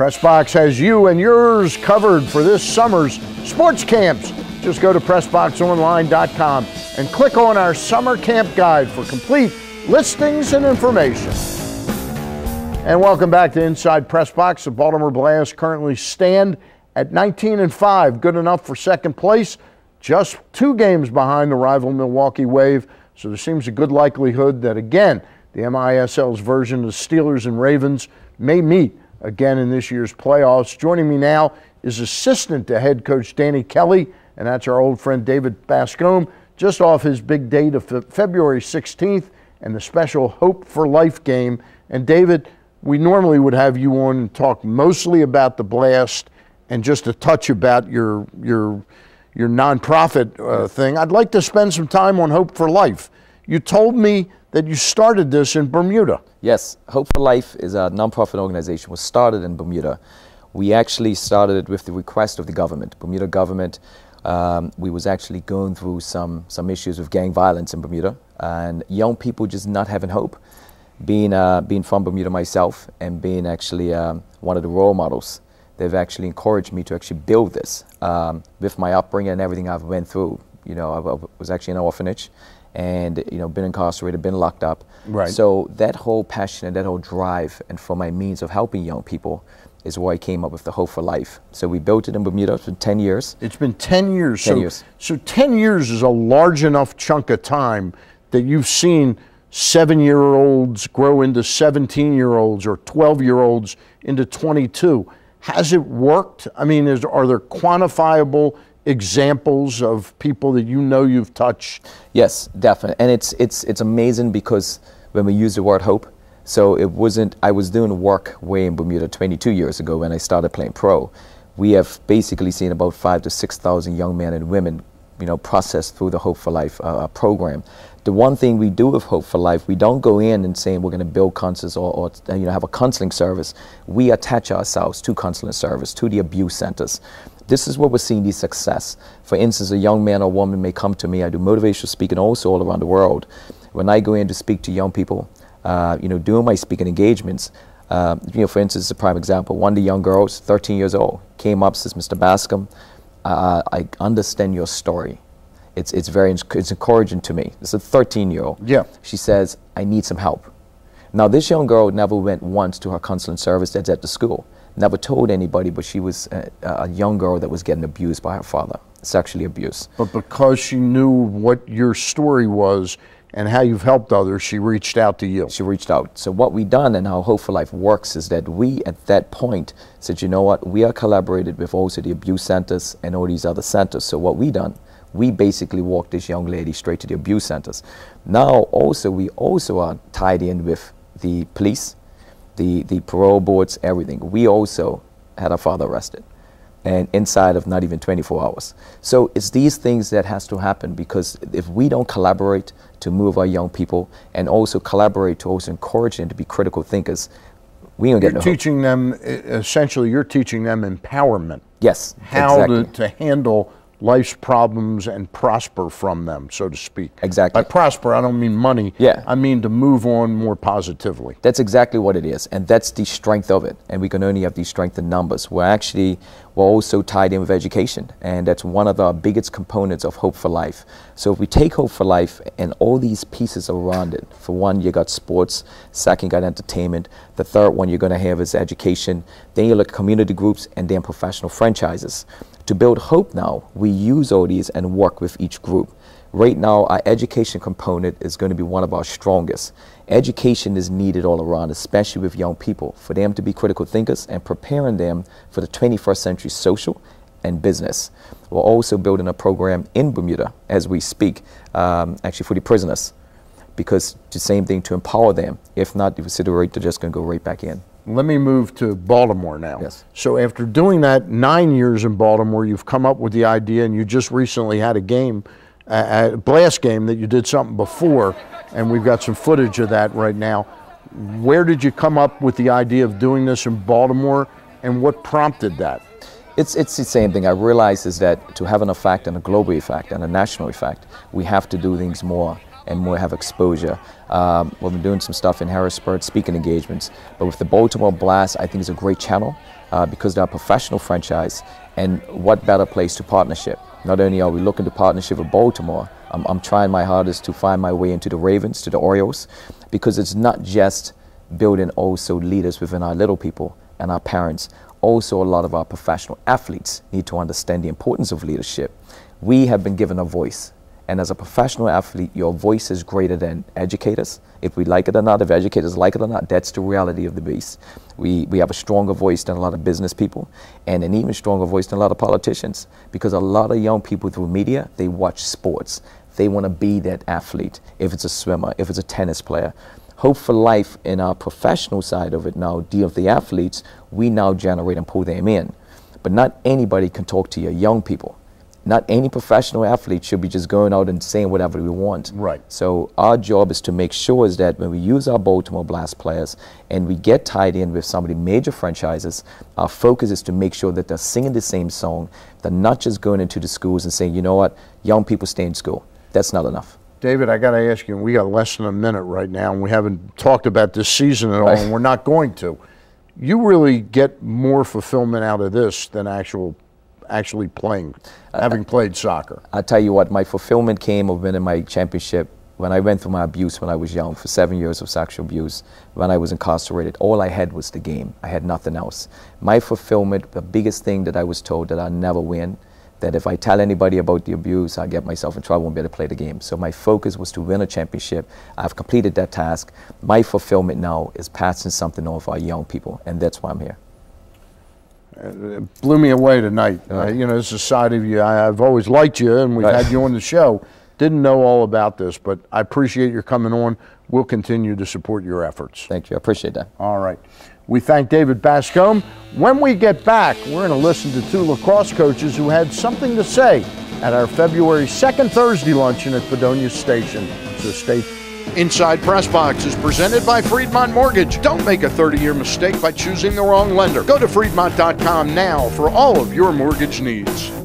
Pressbox has you and yours covered for this summer's sports camps. Just go to PressBoxOnline.com and click on our summer camp guide for complete listings and information. And welcome back to Inside Pressbox. The Baltimore Blast currently stand at 19 and 5, good enough for second place, just two games behind the rival Milwaukee Wave. So there seems a good likelihood that again, the MISL's version of the Steelers and Ravens may meet again in this year's playoffs. Joining me now is assistant to head coach Danny Kelly, and that's our old friend David Bascome, just off his big date of February 16th and the special Hope for Life game. And David, we normally would have you on and talk mostly about the blast and just a touch about your your your nonprofit uh, thing. I'd like to spend some time on Hope for Life. You told me that you started this in Bermuda. Yes, Hope for Life is a nonprofit organization. was started in Bermuda. We actually started it with the request of the government, Bermuda government. Um, we was actually going through some some issues with gang violence in Bermuda, and young people just not having hope. Being uh, being from Bermuda myself, and being actually um, one of the role models, they've actually encouraged me to actually build this um, with my upbringing and everything I've went through. You know, I, I was actually in an orphanage, and you know been incarcerated, been locked up. Right. So that whole passion and that whole drive, and for my means of helping young people, is why I came up with the Hope for Life. So we built it in Bermuda for 10 years. It's been 10 years. 10 so, years. So 10 years is a large enough chunk of time that you've seen seven-year-olds grow into 17-year-olds or 12-year-olds into 22. Has it worked? I mean, is, are there quantifiable examples of people that you know you've touched? Yes, definitely. And it's it's it's amazing because when we use the word hope, so it wasn't I was doing work way in Bermuda 22 years ago when I started playing pro. We have basically seen about five to six thousand young men and women, you know, processed through the Hope for Life uh, program. The one thing we do with Hope for Life, we don't go in and say we're going to build counselors or, or you know have a counseling service. We attach ourselves to counseling service, to the abuse centers. This is where we're seeing the success. For instance, a young man or woman may come to me. I do motivational speaking also all around the world. When I go in to speak to young people, uh, you know, doing my speaking engagements, uh, you know, for instance, a prime example. One of the young girls, 13 years old, came up says, "Mr. Bascome, uh, I understand your story. It's it's very it's encouraging to me." It's a 13 year old. Yeah. She says, "I need some help." Now, this young girl never went once to her counseling service that's at the school never told anybody, but she was a, a, young girl that was getting abused by her father, sexually abused. But because she knew what your story was and how you've helped others, she reached out to you. She reached out. So what we done and how Hope for Life works is that we, at that point, said, you know what, we are collaborated with also the abuse centers and all these other centers. So what we done, we basically walked this young lady straight to the abuse centers. Now also, we also are tied in with the police, the, the parole boards, everything. We also had our father arrested and inside of not even 24 hours. So it's these things that has to happen because if we don't collaborate to move our young people and also collaborate to also encourage them to be critical thinkers, we don't you're get no teaching hope. them essentially you're teaching them empowerment. Yes, how exactly. to, to handle life's problems and prosper from them, so to speak. Exactly. By prosper, I don't mean money. Yeah. I mean to move on more positively. That's exactly what it is, and that's the strength of it. And we can only have these strength in numbers. We're actually we're also tied in with education, and that's one of the biggest components of Hope for Life. So if we take Hope for Life and all these pieces around it, for one, you got sports. Second, you got entertainment. The third one you're going to have is education. Then you look at community groups, and then professional franchises. To build hope now, we use all these and work with each group. Right now, our education component is going to be one of our strongest. Education is needed all around, especially with young people, for them to be critical thinkers and preparing them for the 21st century social and business. We're also building a program in Bermuda as we speak, um, actually for the prisoners, because the same thing to empower them. If not, the rate, they're just going to go right back in. Let me move to Baltimore now. Yes. So after doing that nine years in Baltimore, you've come up with the idea, and you just recently had a game, a blast game that you did something before, and we've got some footage of that right now. Where did you come up with the idea of doing this in Baltimore, and what prompted that? It's, it's the same thing. I realize is that to have an effect and a global effect and a national effect, we have to do things more and more have exposure. Um, we've been doing some stuff in Harrisburg, speaking engagements. But with the Baltimore Blast, I think it's a great channel uh, because they're a professional franchise. And what better place to partnership? Not only are we looking to partnership with Baltimore, I'm, I'm trying my hardest to find my way into the Ravens, to the Orioles, because it's not just building also leaders within our little people and our parents. Also, a lot of our professional athletes need to understand the importance of leadership. We have been given a voice. And as a professional athlete, your voice is greater than educators. If we like it or not, if educators like it or not, that's the reality of the beast. We, we have a stronger voice than a lot of business people and an even stronger voice than a lot of politicians because a lot of young people through media, they watch sports. They want to be that athlete, if it's a swimmer, if it's a tennis player. Hope for Life in our professional side of it now, deal with the athletes, we now generate and pull them in. But not anybody can talk to your young people. Not any professional athlete should be just going out and saying whatever we want. Right. So our job is to make sure is that when we use our Baltimore Blast players and we get tied in with some of the major franchises, our focus is to make sure that they're singing the same song. They're not just going into the schools and saying, you know what, young people stay in school. That's not enough. David, I got to ask you, we got less than a minute right now, and we haven't talked about this season at all, and we're not going to. You really get more fulfillment out of this than actual, actually playing, having played soccer. I tell you what, my fulfillment came of winning my championship when I went through my abuse when I was young, for seven years of sexual abuse, when I was incarcerated. All I had was the game. I had nothing else. My fulfillment, the biggest thing that I was told that I'd never win, that if I tell anybody about the abuse, I get myself in trouble and be able to play the game. So my focus was to win a championship. I've completed that task. My fulfillment now is passing something on for our young people, and that's why I'm here. It blew me away tonight. Uh, you know, this is a side of you. I, have always liked you, and we've right. had you on the show. Didn't know all about this, but I appreciate your coming on. We'll continue to support your efforts. Thank you. I appreciate that. All right. We thank David Bascome. When we get back, we're going to listen to two lacrosse coaches who had something to say at our February 2nd Thursday luncheon at Fredonia Station. So stay Inside Press Box is presented by Freedmont Mortgage. Don't make a 30 year mistake by choosing the wrong lender. Go to Freedmont.com now for all of your mortgage needs.